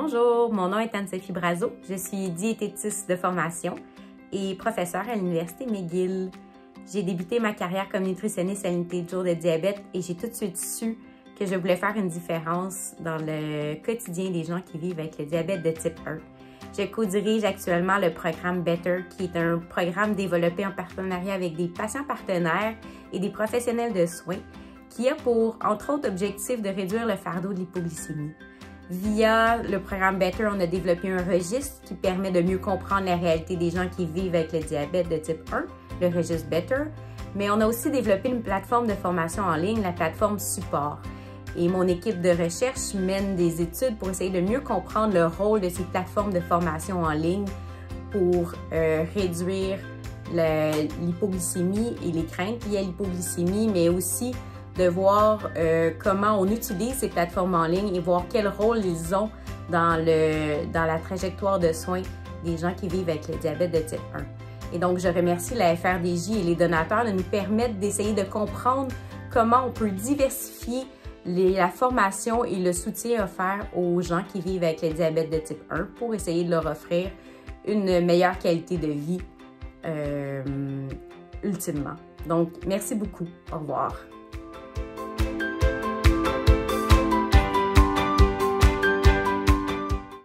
Bonjour, mon nom est Anne-Sophie Brazo. Je suis diététiste de formation et professeure à l'Université McGill. J'ai débuté ma carrière comme nutritionniste à l'unité de jour de diabète et j'ai tout de suite su que je voulais faire une différence dans le quotidien des gens qui vivent avec le diabète de type 1. Je co-dirige actuellement le programme Better, qui est un programme développé en partenariat avec des patients partenaires et des professionnels de soins, qui a pour, entre autres, objectif de réduire le fardeau de l'hypoglycémie. Via le programme Better, on a développé un registre qui permet de mieux comprendre la réalité des gens qui vivent avec le diabète de type 1, le registre Better. Mais on a aussi développé une plateforme de formation en ligne, la plateforme Support. Et mon équipe de recherche mène des études pour essayer de mieux comprendre le rôle de ces plateformes de formation en ligne pour euh, réduire l'hypoglycémie et les craintes liées à l'hypoglycémie, mais aussi de voir euh, comment on utilise ces plateformes en ligne et voir quel rôle ils ont dans, le, dans la trajectoire de soins des gens qui vivent avec le diabète de type 1. Et donc, je remercie la FRDJ et les donateurs de nous permettre d'essayer de comprendre comment on peut diversifier la formation et le soutien offert aux gens qui vivent avec le diabète de type 1 pour essayer de leur offrir une meilleure qualité de vie euh, ultimement. Donc, merci beaucoup. Au revoir.